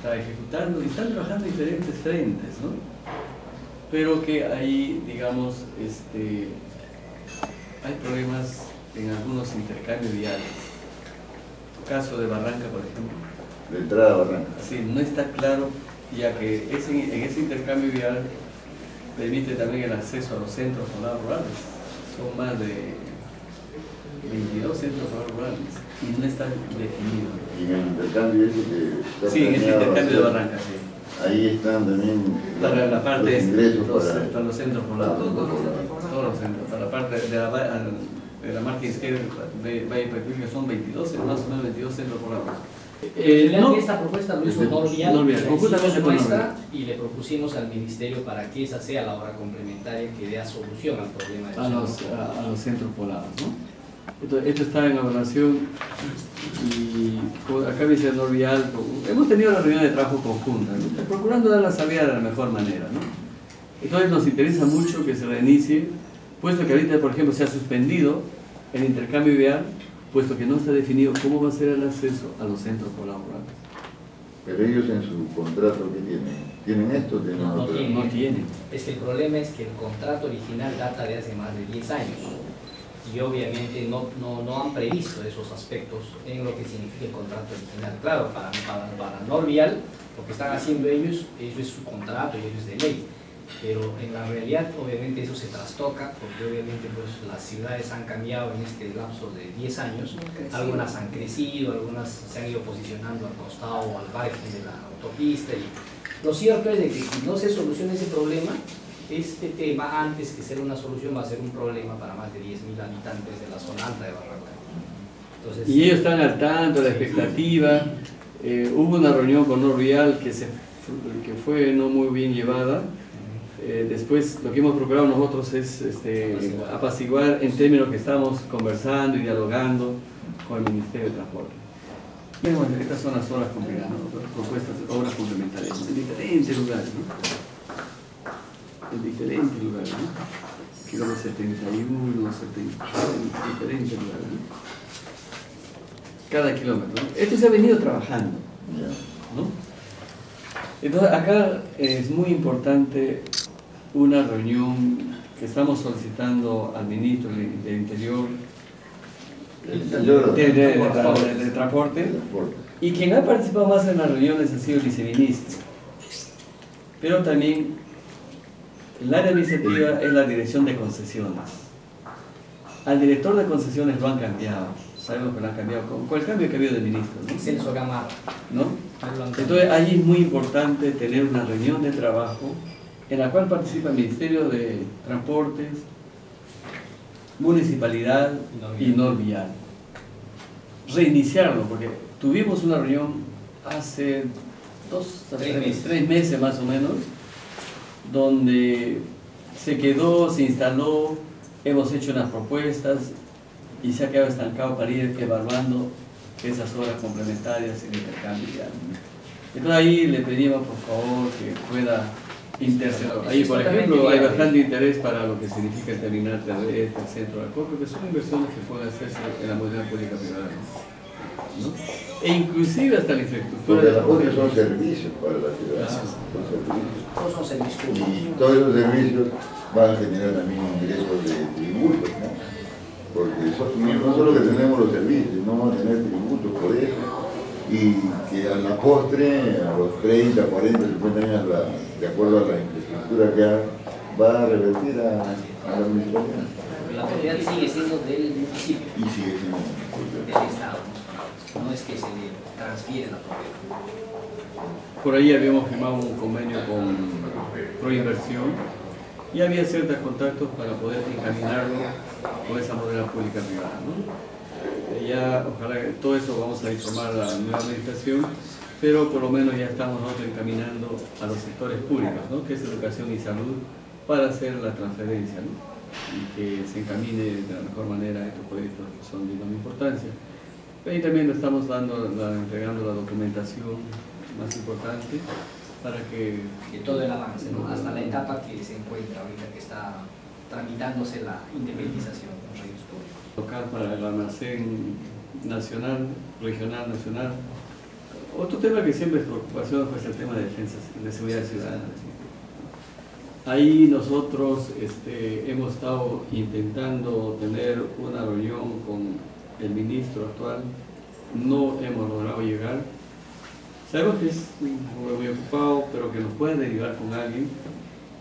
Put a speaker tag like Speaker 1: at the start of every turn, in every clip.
Speaker 1: está ejecutando y están trabajando en diferentes frentes, ¿no? Pero que ahí, digamos, este, hay problemas en algunos intercambios viales. Caso de Barranca, por ejemplo.
Speaker 2: De entrada a Barranca.
Speaker 1: Sí, no está claro, ya que ese, en ese intercambio vial permite también el acceso a los centros rurales. Son más de 22 centros rurales y no están definidos.
Speaker 2: Y en el intercambio ese que está
Speaker 1: Sí, en
Speaker 2: planeado
Speaker 1: intercambio de
Speaker 2: hacer,
Speaker 1: Barranca, sí.
Speaker 2: Ahí están también
Speaker 1: Para la parte
Speaker 2: los
Speaker 1: este,
Speaker 2: ingresos
Speaker 1: los,
Speaker 2: para,
Speaker 1: para los centros poblados. Todos los centros. Para la parte de la, de la margen izquierda de Valle Pacuil, que son 22, más o menos 22 centros poblados.
Speaker 3: Eh,
Speaker 1: no,
Speaker 3: esta propuesta lo hizo Norvial,
Speaker 1: Norvial.
Speaker 3: y le propusimos al Ministerio para que esa sea la obra complementaria que dé solución al problema de
Speaker 1: a los, a los centros poblados. ¿no? Entonces, esto está en evaluación y acá dice Norvial, hemos tenido una reunión de trabajo conjunta, ¿no? procurando dar la salida de la mejor manera. ¿no? Entonces nos interesa mucho que se reinicie, puesto que ahorita, por ejemplo, se ha suspendido el intercambio vial, puesto que no está definido cómo va a ser el acceso a los centros rurales.
Speaker 2: pero ellos en su contrato que tienen, ¿tienen esto o tienen
Speaker 3: No, no tienen.
Speaker 1: No tienen.
Speaker 3: Es que el problema es que el contrato original data de hace más de 10 años y obviamente no, no, no han previsto esos aspectos en lo que significa el contrato original. Claro, para, para, para Norvial, lo que están haciendo ellos, eso es su contrato y eso es de ley. Pero en la realidad, obviamente, eso se trastoca porque obviamente pues, las ciudades han cambiado en este lapso de 10 años. Algunas han crecido, algunas se han ido posicionando al costado o al margen de la autopista. Y lo cierto es de que si no se soluciona ese problema, este tema, antes que ser una solución, va a ser un problema para más de 10.000 habitantes de la zona alta de Barranca. Entonces,
Speaker 1: Y ellos están al tanto, la expectativa. Eh, hubo una reunión con Norvial que, se, que fue no muy bien llevada. Eh, después lo que hemos procurado nosotros es este,
Speaker 3: Apaciguar.
Speaker 1: apaciguar en términos que estamos conversando y dialogando con el Ministerio de Transporte. Bueno, estas son las obras complementarias, ¿no? propuestas, obras complementarias, en diferentes lugares, ¿no? En diferentes lugares, ¿no? Kilómetro 71, 70, en diferentes lugares, ¿no? Cada kilómetro. ¿no? Esto se ha venido trabajando. Entonces, acá es muy importante una reunión que estamos solicitando al ministro del Interior, de, de- de-
Speaker 3: transporte.
Speaker 1: y quien ha participado más en las reuniones ha sido el viceministro. Pero también el área administrativa es la dirección de concesiones. Al director de concesiones lo han cambiado. Sabemos que lo han cambiado con, con el cambio que ha habido de ministro. ¿no? ¿no? Entonces allí es muy importante tener una reunión de trabajo en la cual participa el Ministerio de Transportes, Municipalidad y Norvial. Reiniciarlo, porque tuvimos una reunión hace dos,
Speaker 3: Tres
Speaker 1: tres meses más o menos, donde se quedó, se instaló, hemos hecho unas propuestas y se ha quedado estancado para ir evaluando esas obras complementarias en intercambio. Entonces ahí le pedimos por favor que pueda interceder. Ahí por ejemplo hay bastante interés para lo que significa terrestre, el centro de acopio, que son inversiones que pueden hacerse en la modalidad pública privada. ¿No? E inclusive hasta la infraestructura.
Speaker 2: Porque las son servicios para la ciudad.
Speaker 1: Claro.
Speaker 2: Son servicios.
Speaker 3: Todos son servicios públicos.
Speaker 2: Y todos esos servicios van a generar también ingresos de tributos, ¿no? Porque no, no solo que tenemos los servicios, no vamos a tener tributos por eso. Y que a la postre, a los 30, 40, 50 años, la- de acuerdo a la infraestructura que ha- va a revertir a, a la administración.
Speaker 3: La propiedad sigue siendo del municipio,
Speaker 2: Y sigue siendo.
Speaker 3: del Estado. No es que se le transfiere la propiedad.
Speaker 1: Por ahí habíamos firmado un convenio con Proinversión y había ciertos contactos para poder encaminarlo con esa modalidad pública privada. ¿no? Eh, Ya, ojalá que todo eso vamos a informar a la nueva administración, pero por lo menos ya estamos nosotros encaminando a los sectores públicos, ¿no? que es educación y salud, para hacer la transferencia ¿no? y que se encamine de la mejor manera estos proyectos que son de enorme importancia. Ahí también le estamos dando, la- entregando la documentación más importante para que
Speaker 3: De todo el avance, ¿no? hasta la etapa que se encuentra ahorita, que está tramitándose la independización de los registros públicos.
Speaker 1: local para el almacén nacional, regional, nacional, otro tema que siempre es preocupación es el tema de defensa, de seguridad ciudadana. Ahí nosotros este, hemos estado intentando tener una reunión con el ministro actual, no hemos logrado llegar. Sabemos que es muy ocupado, pero que nos puede derivar con alguien,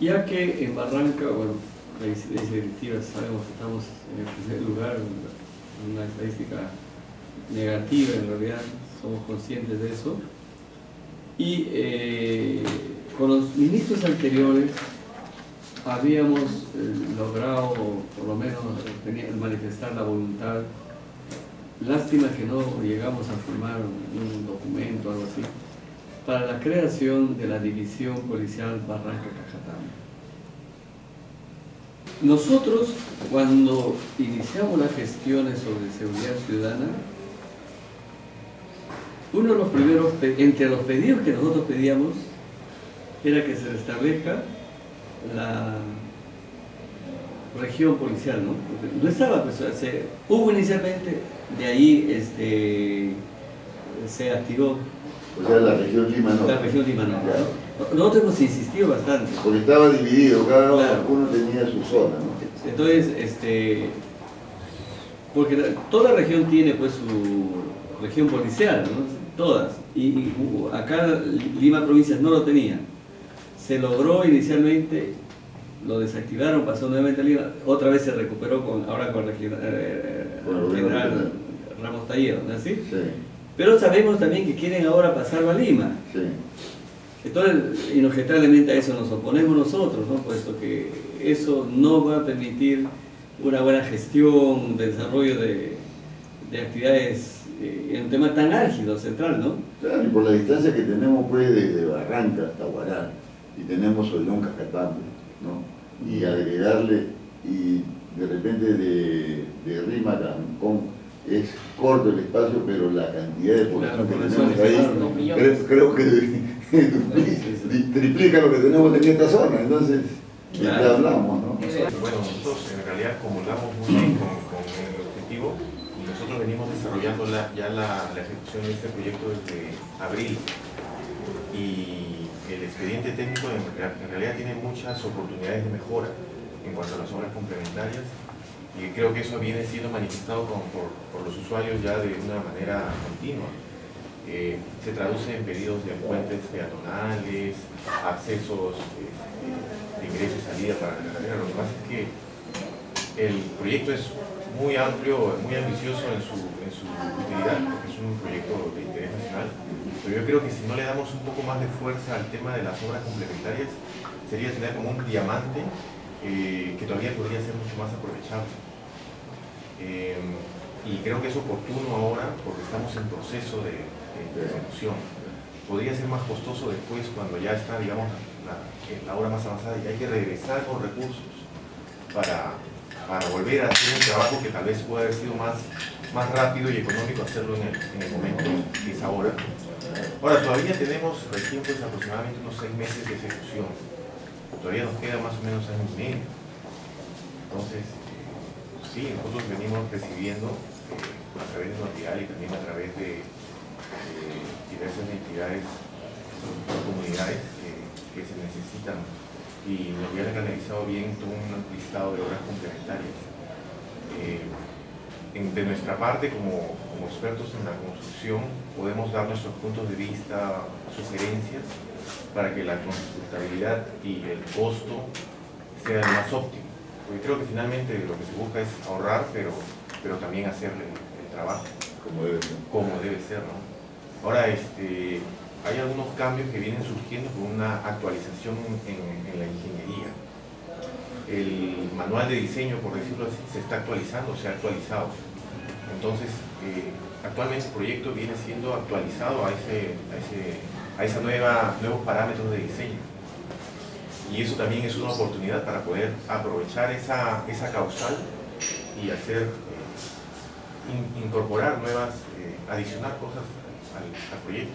Speaker 1: ya que en Barranca, bueno, la incidencia directiva sabemos que estamos en el primer lugar, en una estadística negativa en realidad, somos conscientes de eso. Y eh, con los ministros anteriores habíamos eh, logrado, por lo menos manifestar la voluntad. Lástima que no llegamos a firmar un documento o algo así, para la creación de la División Policial Barranca Cajatán. Nosotros, cuando iniciamos las gestiones sobre seguridad ciudadana, uno de los primeros, entre los pedidos que nosotros pedíamos, era que se establezca la región policial, ¿no? no estaba, pues, se, hubo inicialmente, de ahí este, se activó.
Speaker 2: O sea, la región Lima no.
Speaker 1: La región Lima no. Nosotros hemos insistido bastante.
Speaker 2: Porque estaba dividido, cada uno tenía su zona, ¿no?
Speaker 1: Entonces, este, porque toda región tiene pues su región policial, ¿no? Todas. Y, acá Lima Provincias no lo tenía se logró inicialmente, lo desactivaron, pasó nuevamente a Lima, otra vez se recuperó con, ahora con el general Ramos Taller, ¿no así? Sí. Pero sabemos también que quieren ahora pasarlo a Lima. Sí. Entonces, inobjetablemente a eso nos oponemos nosotros, ¿no? puesto que eso no va a permitir una buena gestión, desarrollo de, de actividades eh, en un tema tan álgido, central, ¿no?
Speaker 2: Claro, y por la distancia que tenemos pues desde Barranca hasta Guarán, y tenemos Ollón Cacatán, ¿no? Y agregarle, y de repente de, de Rima a Cancún es corto el espacio, pero la cantidad de población que tenemos ahí, creo, que triplica lo que tenemos en esta zona, entonces, ¿de qué hablamos, no?
Speaker 4: Bueno, nosotros en realidad comulgamos muy bien con, el objetivo y nosotros venimos desarrollando ya la, la ejecución de este proyecto desde abril. Y el expediente técnico en, realidad tiene muchas oportunidades de mejora en cuanto a las obras complementarias y creo que eso viene siendo manifestado por, los usuarios ya de una manera continua. Eh, se traduce en pedidos de puentes peatonales, accesos eh, de ingreso y salida para la carrera. Lo que pasa es que el proyecto es muy amplio, muy ambicioso en su, en su utilidad, porque es un proyecto de interés nacional pero yo creo que si no le damos un poco más de fuerza al tema de las obras complementarias, sería tener como un diamante eh, que todavía podría ser mucho más aprovechable. Eh, y creo que es oportuno ahora porque estamos en proceso de, ejecución. Podría ser más costoso después cuando ya está, digamos, la, la, obra más avanzada y hay que regresar con recursos para, para volver a hacer un trabajo que tal vez pueda haber sido más, más rápido y económico hacerlo en el, en el momento que es ahora. Ahora, todavía tenemos recién pues, aproximadamente unos seis meses de ejecución. Todavía nos queda más o menos año y medio. Entonces, eh, sí, nosotros venimos recibiendo eh, a través de Notial y también a través de diversas entidades comunidades que se necesitan. Y Notial ha canalizado bien todo un listado de obras complementarias. De nuestra parte, como, como, expertos en la construcción, podemos dar nuestros puntos de vista, sugerencias, para que la constructabilidad y el costo sea el más óptimo. Porque creo que finalmente lo que se busca es ahorrar, pero, pero también hacerle el trabajo.
Speaker 2: Como debe ser.
Speaker 4: Como debe ser, ¿no? Ahora, este, hay algunos cambios que vienen surgiendo con una actualización en, en la ingeniería el manual de diseño, por decirlo así, se está actualizando, se ha actualizado. Entonces, eh, actualmente el proyecto viene siendo actualizado a, ese, a, ese, a esa nueva, nuevos parámetros de diseño. Y eso también es una oportunidad para poder aprovechar esa, esa causal y hacer, eh, incorporar nuevas, eh, adicionar cosas al, proyecto.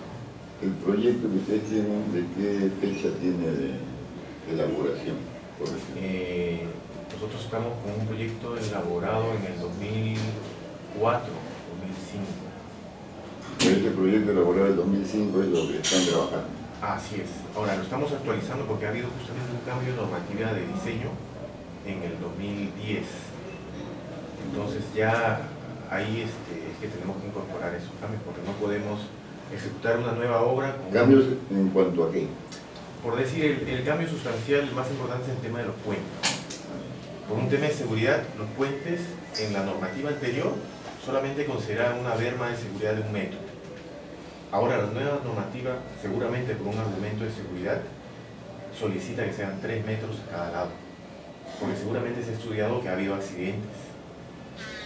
Speaker 2: ¿El proyecto que ustedes tienen, de qué fecha tiene de elaboración?
Speaker 4: Eh, nosotros estamos con un proyecto elaborado en el 2004, 2005.
Speaker 2: este proyecto elaborado en el 2005 es lo que están trabajando.
Speaker 4: Así es. Ahora lo estamos actualizando porque ha habido justamente un cambio de normativa de diseño en el 2010. Entonces ya ahí este, es que tenemos que incorporar esos cambios porque no podemos ejecutar una nueva obra con
Speaker 2: ¿Cambios en cuanto a qué?
Speaker 4: Por decir, el, el cambio sustancial más importante es el tema de los puentes. Por un tema de seguridad, los puentes en la normativa anterior solamente consideraban una berma de seguridad de un metro. Ahora la nueva normativa, seguramente por un argumento de seguridad, solicita que sean tres metros a cada lado. Porque seguramente se ha estudiado que ha habido accidentes.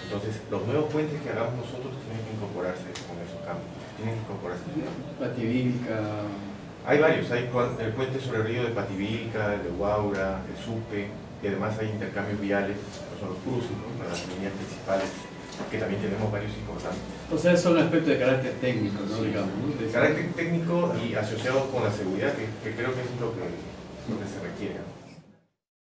Speaker 4: Entonces, los nuevos puentes que hagamos nosotros tienen que incorporarse con esos cambios. Tienen que incorporarse.
Speaker 1: Pativilca,
Speaker 4: Hay varios, hay el puente sobre el río de Pativilca, el de Huaura, el Supe, y además hay intercambios viales, que son los cruces, ¿no? para las líneas principales, que también tenemos varios importantes.
Speaker 1: o sea, son aspectos de carácter técnico, ¿no? Digamos, ¿no? De-
Speaker 4: Carácter técnico y asociado con la seguridad, que, que creo que es lo que, lo que se requiere.